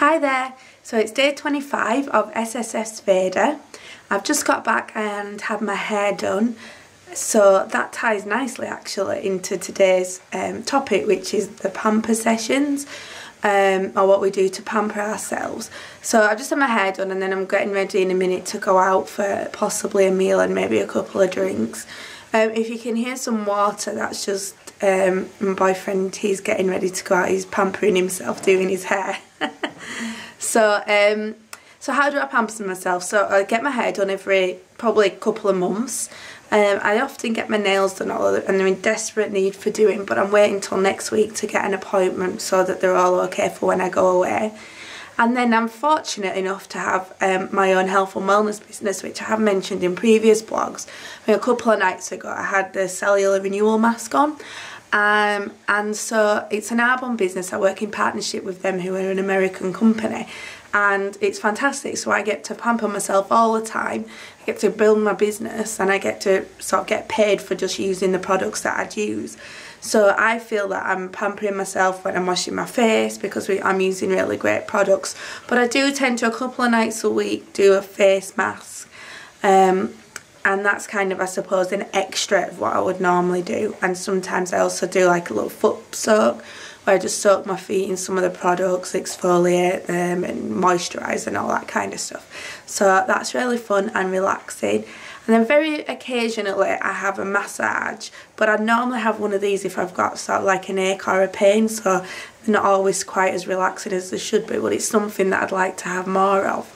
Hi there, so it's day 25 of SSS Vader. I've just got back and had my hair done, so that ties nicely actually into today's um, topic, which is the pamper sessions, um, or what we do to pamper ourselves. So I've just had my hair done and then I'm getting ready in a minute to go out for possibly a meal and maybe a couple of drinks. Um, if you can hear some water, that's just um, my boyfriend, he's getting ready to go out, he's pampering himself doing his hair. so, um, so how do I pamper myself? So I get my hair done every probably couple of months. Um, I often get my nails done all and they're in desperate need for doing, but I'm waiting till next week to get an appointment so that they're all okay for when I go away. And then I'm fortunate enough to have um, my own health and wellness business, which I have mentioned in previous blogs. I mean, a couple of nights ago, I had the cellular renewal mask on, Um, and so it's an album business. I work in partnership with them who are an American company and it's fantastic. So I get to pamper myself all the time. I get to build my business and I get to sort of get paid for just using the products that I'd use. So I feel that I'm pampering myself when I'm washing my face because we, I'm using really great products. But I do tend to a couple of nights a week do a face mask. Um, and that's kind of I suppose an extra of what I would normally do and sometimes I also do like a little foot soak where I just soak my feet in some of the products, exfoliate them and moisturise and all that kind of stuff. So that's really fun and relaxing. And then very occasionally I have a massage, but I normally have one of these if I've got sort of like an ache or a pain, so not always quite as relaxing as they should be, but it's something that I'd like to have more of.